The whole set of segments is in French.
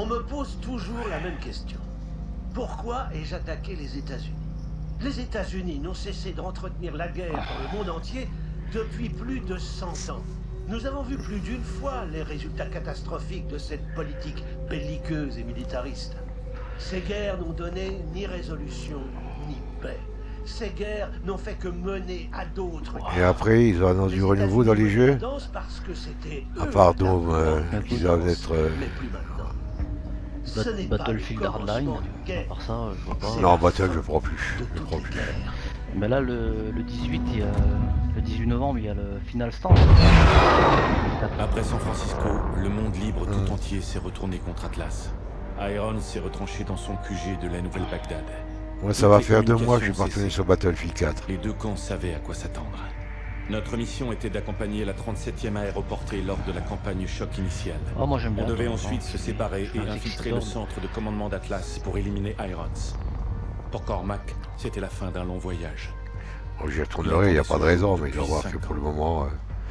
On me pose toujours la même question. Pourquoi ai-je attaqué les États-Unis? Les États-Unis n'ont cessé d'entretenir la guerre dans le monde entier depuis plus de 100 ans. Nous avons vu plus d'une fois les résultats catastrophiques de cette politique belliqueuse et militariste. Ces guerres n'ont donné ni résolution, ni paix. Ces guerres n'ont fait que mener à d'autres. Et après, ils ont annoncé du renouveau dans les jeux? Parce que c'était À part Dome, euh, qui doivent être... euh. Ce n'est Battlefield le Hardline, à part ça, je vois pas. Non, Battle, je prends plus. Je prends plus. Mais là, le, le 18, il y a, le 18 novembre, il y a le final stand. Après San Francisco, le monde libre tout entier s'est retourné contre Atlas. Iron s'est retranché dans son QG de la Nouvelle-Bagdad. Moi, ça va faire deux mois que je suis retourné sur Battlefield 4. Les deux camps savaient à quoi s'attendre. Notre mission était d'accompagner la 37e aéroportée lors de la campagne choc initiale. Oh, moi j'aime bien. On devait ensuite se séparer et infiltrer le centre de commandement d'Atlas pour éliminer Irons. Pour Cormac, c'était la fin d'un long voyage. Bon, J'y retournerai, il n'y a pas de raison, mais je voir que pour le moment, euh,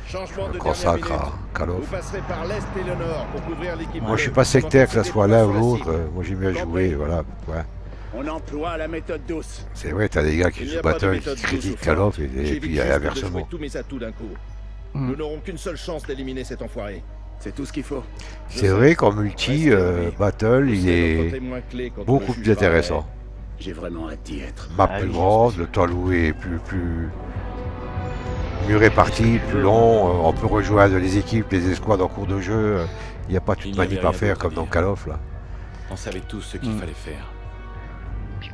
Changement je consacre à l'équipe. Moi, je suis pas sectaire, que ça soit l'un ou l'autre. euh, Moi, j'aime bien jouer, voilà. ouais. On emploie la méthode douce. C'est vrai, t'as des gars qui Battle, méthode qui critiquent Call of, et, puis inversement. tous mes atouts d'un coup. Hmm. Nous n'aurons qu'une seule chance d'éliminer cet enfoiré. C'est tout ce qu'il faut. C'est vrai qu'en multi, euh, Battle, il est beaucoup plus intéressant. J'ai vraiment hâte d'y être. Map Ah plus grande, le temps loué est plus, plus mieux réparti, plus long. euh, On peut rejoindre les équipes, les escouades en cours de jeu. euh, Il n'y a pas toute manip à faire comme dans. Call of là. On savait tous ce qu'il Hmm. fallait faire.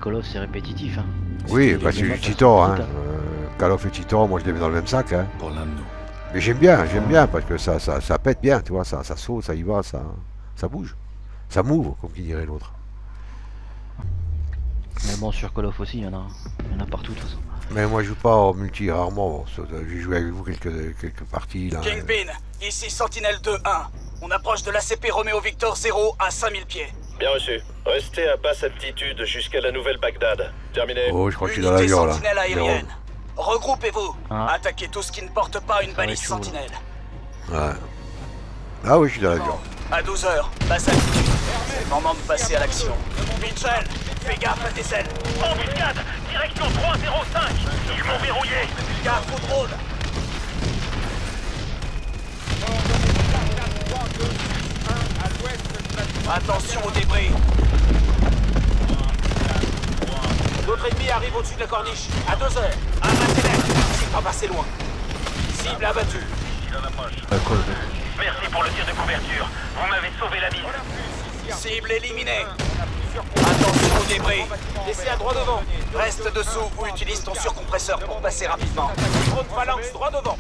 Call of, c'est répétitif. Hein. Oui, bah, c'est Titan. Hein. Euh, Call of et Titan, moi je les mets dans le même sac. Hein. Pour l'un de nous. Mais j'aime bien, j'aime bien parce que ça, ça, ça pète bien, tu vois, ça, ça saute, ça y va, ça, ça bouge. Ça move, comme qui dirait l'autre. Mais bon, sur Call of aussi, il y en a, il y en a partout de toute façon. Mais moi je joue pas en multi rarement. Ça, J'ai joué avec vous quelques, quelques parties là. Kingpin, ici Sentinelle 2-1. On approche de l'ACP Romeo Victor 0 à 5000 pieds. Bien reçu. Restez à basse altitude jusqu'à la nouvelle Bagdad. Terminé. Oh, je crois que je suis dans l'avion là. Sentinelle aérienne. Regroupez-vous. Ah. Attaquez tout ce qui ne porte pas une balise. Sentinelle. Ouais. Ah oui, je suis dans l'avion. À 12h, basse altitude. C'est le moment de passer à l'action. Mitchell, fais gaffe à tes ailes. Embuscade Direction 305 Ils m'ont verrouillé Gaffe au drone. Attention aux débris. D'autres ennemis arrivent au-dessus de la corniche. À 2 heures. Abattez-les. C'est pas passé loin. Cible abattue. Merci pour le tir de couverture. Vous m'avez sauvé la vie. Cible éliminée. Attention aux débris. Laissez à droit devant. Reste dessous ou utilise ton surcompresseur pour passer rapidement. Drone phalanx droit devant.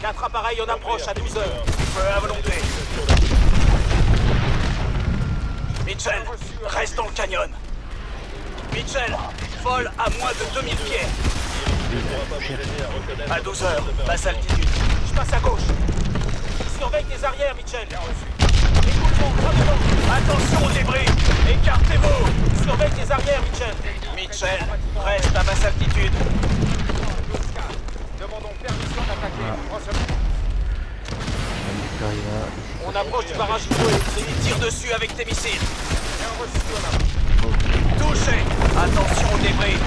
Quatre appareils en approche à 12 heures. Feu à volonté. Dans le canyon. Mitchell, vole à moins de 2000 pieds. À 12 heures, basse altitude. Je passe à gauche. Surveille tes arrières, Mitchell. Écoute-moi. Attention aux débris. Écartez-vous. Surveille tes arrières, Mitchell. Mitchell, reste à basse altitude. On approche du barrage hydroélectrique. Tire dessus avec tes missiles. Touché. Attention aux débris.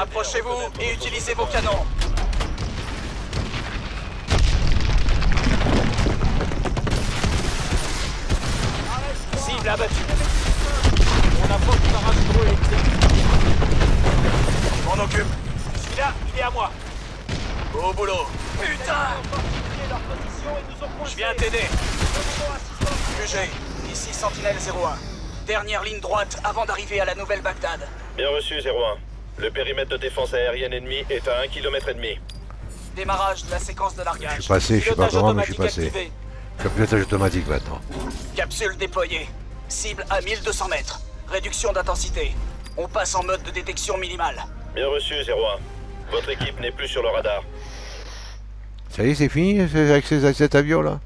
Approchez-vous et utilisez vos canons. Cible abattue. On approche du barrage hydroélectrique. Je m'en occupe. Celui-là, il est à moi. Au boulot. Putain Je viens t'aider. QG, ici Sentinelle 01. Dernière ligne droite avant d'arriver à la nouvelle Bagdad. Bien reçu 0-1. Le périmètre de défense aérienne ennemi est à 1 km et demi. Démarrage de la séquence de largage. Je suis passé, je sais pas comment, mais je suis automatique passé. activé. Pilotage automatique maintenant. Capsule déployée. Cible à 1200 mètres. Réduction d'intensité. On passe en mode de détection minimale. Bien reçu, 01. Votre équipe n'est plus sur le radar. Ça y est, c'est fini avec ces- cet avion là?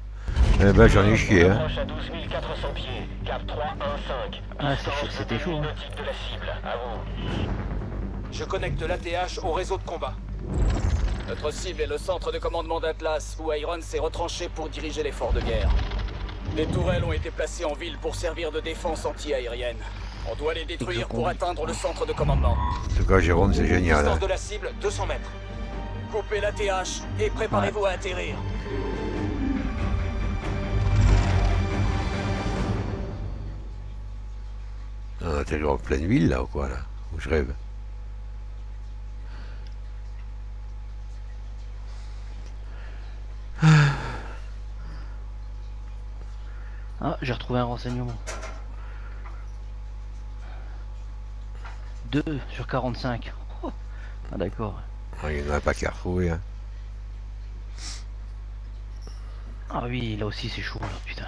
Eh ben j'en ai chié. Hein. Approche à 12 400 pieds. Cap 315. Ah, c'est chaud, c'était chaud, hein. Nautique de la cible. À vous. Je connecte l'ATH au réseau de combat. Notre cible est le centre de commandement d'Atlas, où Iron s'est retranché pour diriger l'effort de guerre. Des tourelles ont été placées en ville pour servir de défense anti-aérienne. On doit les détruire pour atteindre le centre de commandement. En tout cas, Jérôme, c'est génial. Distance hein. de la cible, 200 mètres. Coupez l'ATH et préparez-vous à atterrir. On est toujours en pleine ville là ou quoi là? Où je rêve Ah, j'ai retrouvé un renseignement. 2 sur 45. Oh. Ah d'accord. Ah, Il n'y en a pas qu'à retrouver. Hein. Ah oui, là aussi c'est chaud là, putain.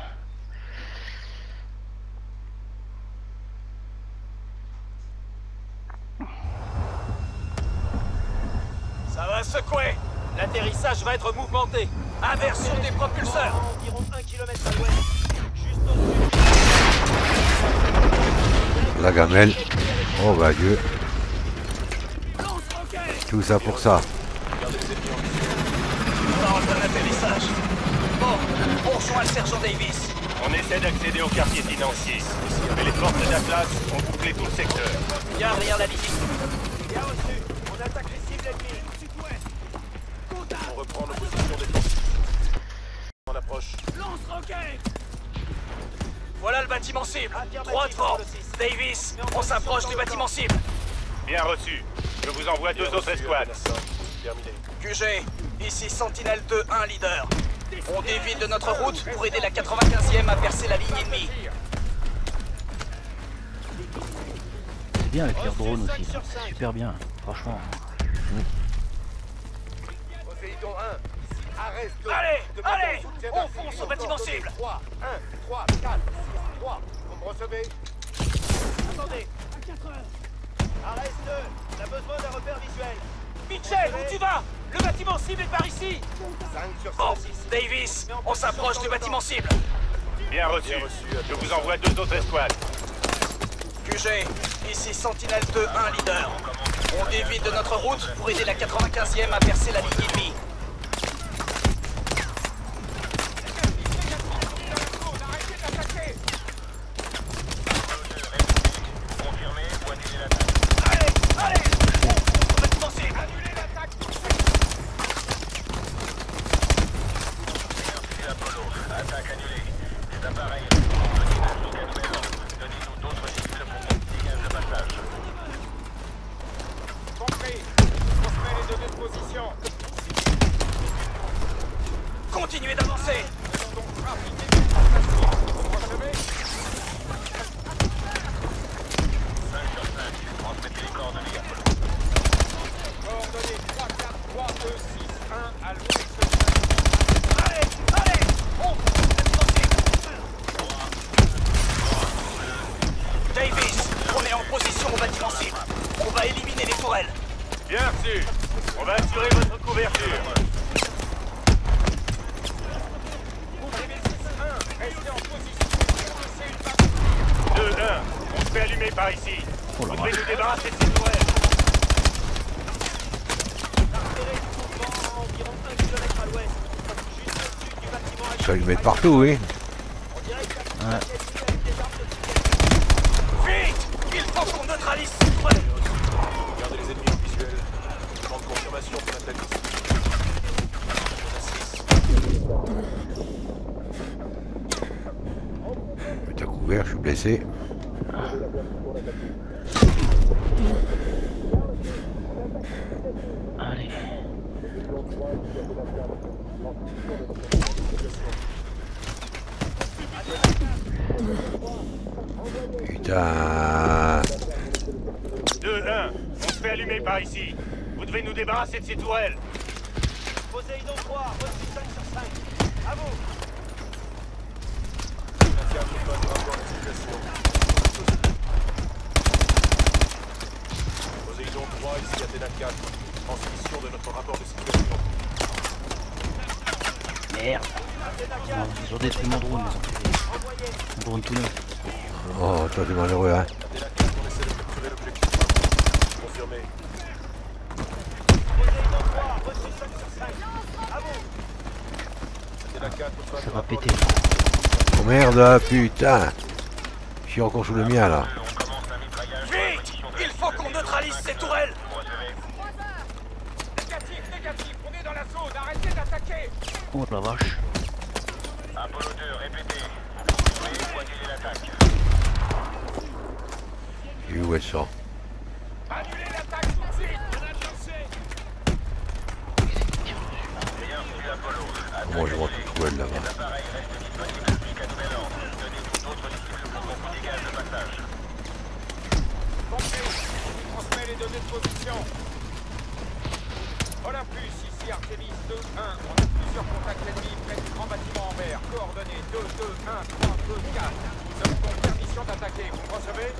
Ça va secouer L'atterrissage va être mouvementé. Inversion des propulseurs. La gamelle. Oh bah Dieu. Tout ça pour ça. Lance. Bon, on rejoint le sergent Davis. On essaie d'accéder au quartier financier. Mais les forces d'Atlas ont bouclé tout le secteur. Bien rien la. Bien reçu. On attaque les cibles ennemies. Sud-ouest. On reprend nos positions défensives. On approche. Voilà le bâtiment cible. Droit devant. Davis, on s'approche du bâtiment cible. Bien reçu. Je vous envoie deux autres escouades. Terminé. QG, ici Sentinelle 2-1 leader. On dévie de notre route pour aider la 95e à percer la ligne ennemie. C'est bien avec l'air drone aussi. super bien, franchement. Poséidon 1, ici Arès 2. Allez, allez, on fonce au bâtiment cible. 3, 1, 3, 4, 6, 3. Vous me recevez? Attendez. À 4 heures. Arrête 2. On a besoin d'un repère visuel. Mitchell, où tu vas? Le bâtiment cible est par ici 5 sur Bon, 6. Davis, on s'approche du bâtiment cible. Bien reçu. Je vous envoie deux autres escouades. QG, ici Sentinelle 2-1 leader. On dévie de notre route pour aider la 95e à percer la ligne ennemie. Allez, allez Au bâtiment cible Compris. Transmets les deux dispositions. Continuez d'avancer Coordonnées 3, 4, 3, 2, 6, 1 à l'ouest. Allez, allez On fonce au bâtiment cible Davis, on est en position au bâtiment cible. On va éliminer les tourelles. Bien reçu. On va assurer votre couverture. Restez en position. C'est une partie. 2, 1. On se fait allumer par ici. Vous devez nous débarrasser de ces tourelles. Environ 1 km à l'ouest. Juste au-dessus du bâtiment Il faut le mettre partout, oui. Vite Il faut qu'on neutralise ces tourelles. Regardez les ennemis en visuel. Confirmation pour la ici. T'as couvert, je suis blessé. Allez. Putain. 2, 1. On se fait allumer par ici. Vous devez nous débarrasser de ces tourelles. Poséidon 3. Reçu 5 sur 5. À vous. Poséidon 3, ici Athéna 4. Transmission de notre rapport de situation. Merde. Non, ils ont détruit mon drone, les enculés. Mon drone tout neuf. Oh, toi, t'es malheureux, hein. Athéna 4, on essaie de capturer l'objectif. Confirmé. Athéna 4, fin Ça va péter. Oh merde, putain. Je suis encore sous le mien, là. Vite Il faut qu'on neutralise ces tourelles Négatif, négatif, on est dans la zone, arrêtez d'attaquer Oh la vache. Apollo 2, répétez. Vous voyez où l'attaque. Et où Apollo. Moi, je vois tout où elle, là-bas. Olympus, ici Artemis 2-1. On a plusieurs contacts ennemis près du grand bâtiment en vert. Coordonnées 2, 2, 1, 3, 2, 4. Nous avons donc permission d'attaquer. Vous recevez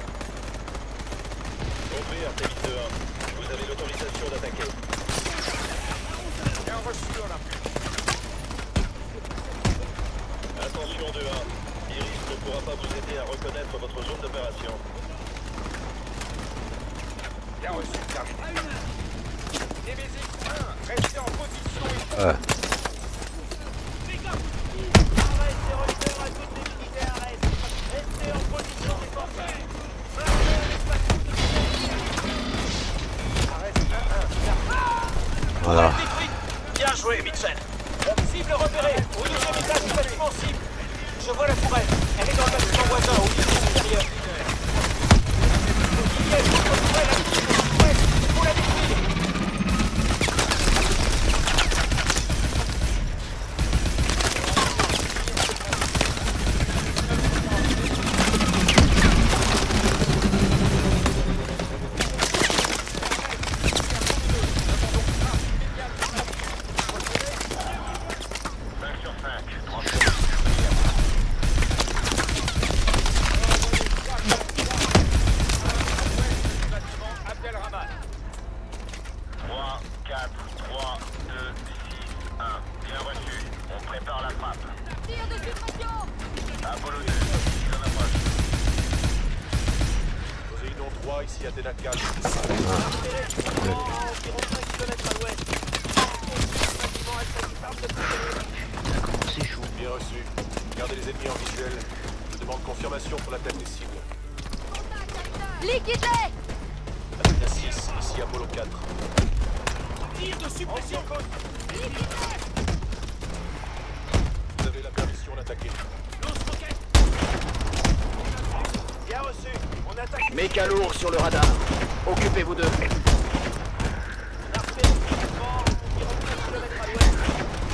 Compris, Artemis 2-1. Vous avez l'autorisation d'attaquer. Bien reçu, Olympus. Attention 2-1. Iris ne pourra pas vous aider à reconnaître votre zone d'opération. Bien reçu, terminé. Némésis 1, restez en position et Ouais. Cible repérée. Au deuxième étage du bâtiment cible Je vois la tourelle. Elle est dans le bâtiment voisin, au autre tourelle à Abdelrahman. 3, 4, 3, 2, 6, 1. Bien reçu. On prépare la frappe. Apollo 2, il en approche. Poséidon 3, ici Athéna 4. Ça commence c'est chaud. Bien reçu. Gardez les ennemis en visuel. Je demande confirmation pour l'attaque des cibles. Liquidez Athéna 6, ici Apollo 4. Tir de suppression Vous avez la permission d'attaquer. Bien reçu On attaque Méca lourd sur le radar. Occupez-vous d'eux. Parfait Vent environ 5 km à l'ouest.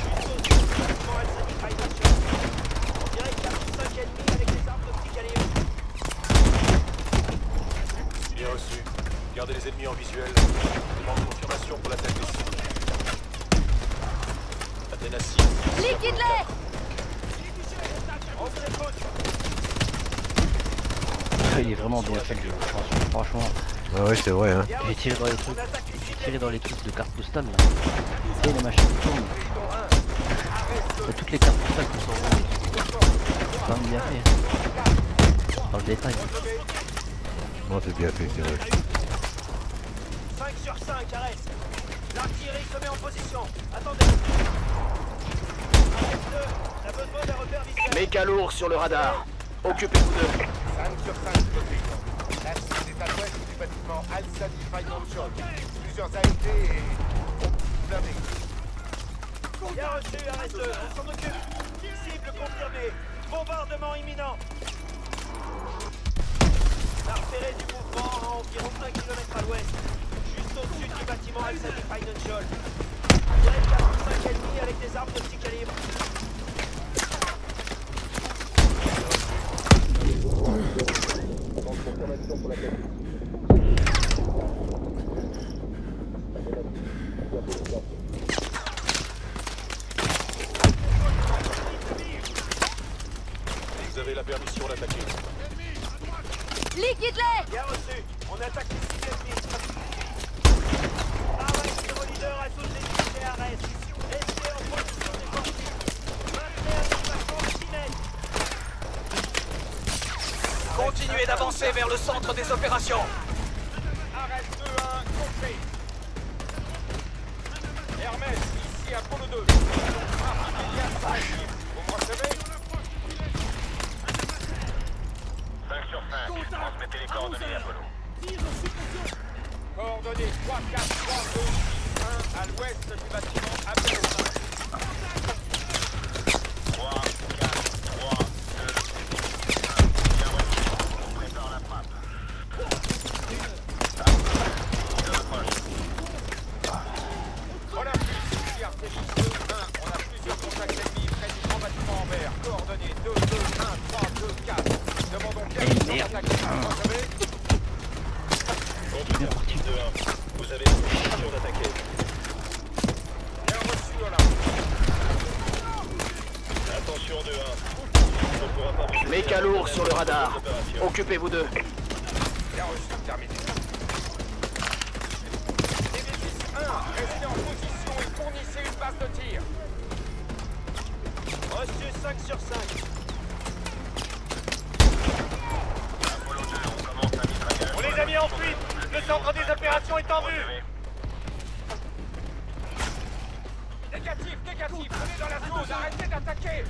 Juste au-dessus du bâtiment Al-Sadiq High Nation. On dirait qu'il y a plus 5 ennemis avec des armes de petit calibre. Bien reçu. Ennemis en visuel. Demande confirmation pour l'attaque des cibles. Athéna 6. Liquide-les Il est vraiment bien fait le jeu. Franchement, franchement. Ah ouais, c'est vrai, hein. J'ai tiré dans les trucs. J'ai tiré dans les trucs de cartes postales là. Sais, les machines qui tournent. Et toutes les cartes postales qui sont rouges. C'est quand même bien fait. Dans le détail. Non, c'est bien fait, c'est vrai. 5 sur 5, Arès. L'artillerie se met en position. Attendez. Arès 2, on a besoin d'un repère visuel. Méca lourd sur le radar. Occupez-vous d'eux. 5 sur 5, côté. La cible est à l'ouest du bâtiment Al-Sadi Financial. Plusieurs AFD et... blindés. Bien reçu, Arès 2, on s'en occupe. Cible confirmée. Bombardement imminent. On a repéré du mouvement à environ 5 km à l'ouest. Al-Sadi Financial. On dirait qu'il y a plus 5 ennemis avec des armes de petit calibre. Vous avez la permission d'attaquer. Liquide-les Bien reçu. On attaque les cibles ennemies. Arrête, zéro leader à toutes les unités arrête. Restez en position défensive. Maintenez un déplacement de 6 mètres. Continuez d'avancer vers le centre des opérations. Arrête 2-1, compris. Hermès, ici 2. Sur la cible. Vous me recevez 5 sur 5. Transmettez les coordonnées, Apollo. Coordonnées 3, 4, 3, 2, 6, 1 à l'ouest du bâtiment Apollo 5. 3, 4, 3, 2, 1. Bien reçu. On prépare la frappe. On appuie, ici Artémis 2, 1. On a plusieurs contacts ennemis près du grand bâtiment en vert. Coordonnées 2, 2, 1, 3, 2, 4. Demandons permission d'attaquer. Vous me recevez Contre 2-1. Vous avez la permission d'attaquer. Bien reçu, Olympe. Attention 2-1. On ne pourra pas vous aider Méca à lourd reconnaître sur le votre radar. D'opération. Occupez-vous d'eux. Bien reçu, terminé. Némésis 1, restez en position et fournissez une base de tir. Reçu 5 sur 5. Apollo 2, on. On les a mis en fuite. Le centre des opérations est en vue. Négatif, négatif, venez dans la zone, arrêtez d'attaquer.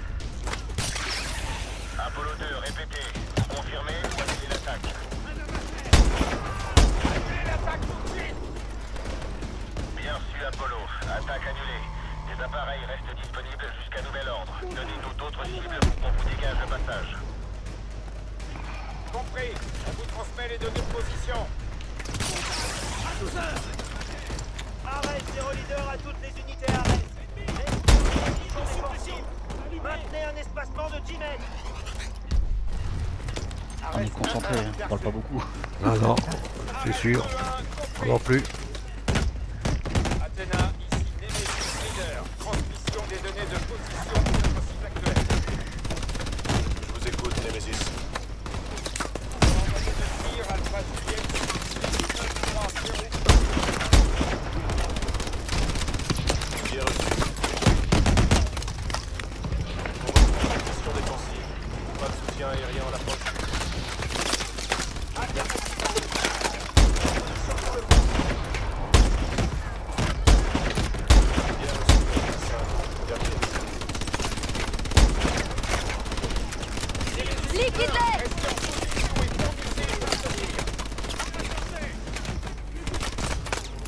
Apollo 2, répétez. Vous confirmez Annulez l'attaque. Annulez l'attaque tout de suite. Bien reçu, Apollo. Attaque annulée. Les appareils restent disponibles jusqu'à nouvel ordre. Donnez-nous d'autres cibles pour qu'on vous dégage le passage. Compris, on vous transmet les données de position. Arrête, zéro leader à toutes les unités arrête. Maintenez un espacement de 10 mètres. On est concentré, hein, on parle pas beaucoup. Non, non, c'est sûr. Non plus. Athéna, ici Némésis Leader. Transmission des données de position de notre site actuel. Je vous écoute, Nemesis. Envoyez de tir, Alpha Juliette, 930. Bien reçu. Pour votre position défensive. Pas de soutien aérien à l'approche. Bien reçu. Ça, terminé. Liquide-les Restez en position et fournissez une base de tir.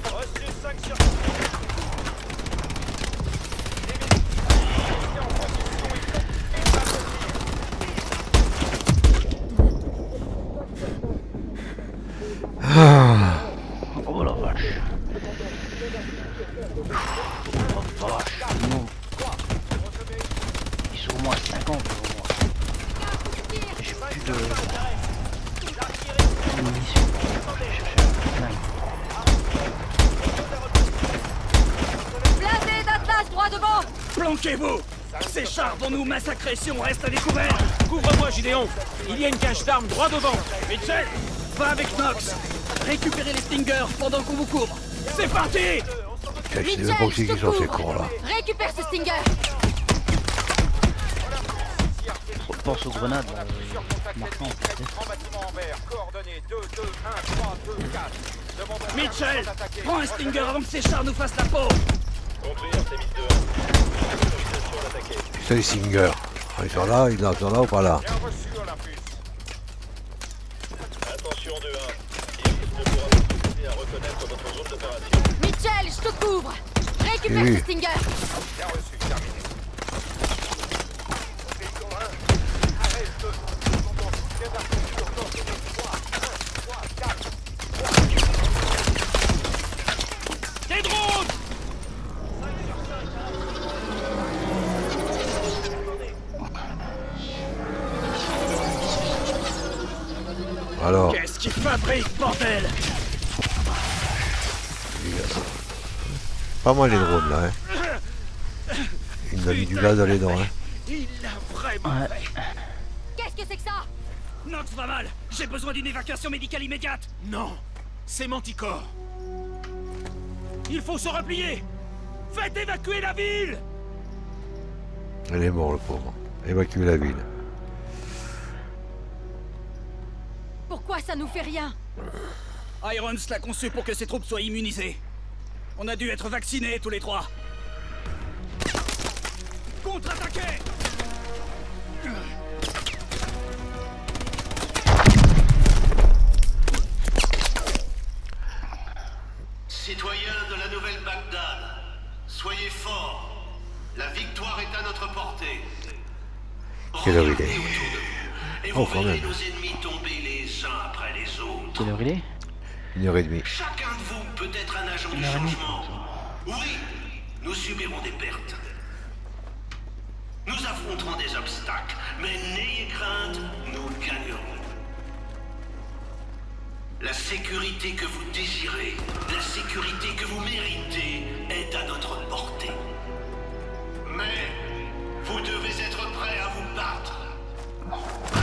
Reçu 5 sur 5. Restez en position et fournissez une base de tir. Oh la vache. Oh la vache, non. Ils sont au moins 50 au moins. J'ai plus de de munitions. Je vais chercher un flingue. Blindé d'Atlas droit devant Planquez-vous Ces chars vont nous massacrer si on reste à découvert Couvre-moi, Gideon. Il y a une cache d'armes droit devant. Mitchell Va avec Nox Récupérez les Stingers pendant qu'on vous couvre C'est parti Je où c'est qu'ils sont ces cons là. Récupère ce Stinger Pense aux grenades. euh, Marquant, ennemis près du peut-être. grand bâtiment en vert. Coordonnées 2, 2, 1, 3, 2, 4. Demandons Mitchell. Prends un Stinger avant que ces chars nous fassent la peau Compris, Artemis 2. Autorisation d'attaquer. C'est les Singer. Ils sont là, ils sont là ou pas là Bien reçu, Olympus. Attention 2-1. Iris ne pourra pas vous aider à reconnaître votre zone d'opération. Mitchell, je te couvre Récupère Oui. Stinger Bien reçu, terminé. Pas mal les drones là. Hein. Il nous a mis du gaz dans les dents. Hein. Il l'a vraiment Ouais. fait Qu'est-ce que ça? Nox va mal J'ai besoin d'une évacuation médicale immédiate Non C'est Manticore Il faut se replier Faites évacuer la ville Elle est mort, le pauvre. Évacuer la ville. Pourquoi ça nous fait rien? Irons l'a conçu pour que ses troupes soient immunisées? On a dû être vaccinés tous les trois. Contre-attaquez Citoyens de la Nouvelle-Bagdad, soyez forts. La victoire est à notre portée. Quelle heure il est autour de vous, et Oh, vous quand verrez même. nos ennemis tomber les uns après les autres. Quelle heure il est Chacun de vous peut être un agent du changement. Oui, nous subirons des pertes. Nous affronterons des obstacles, mais n'ayez crainte, nous gagnerons. La sécurité que vous désirez, la sécurité que vous méritez, est à notre portée. Mais vous devez être prêt à vous battre.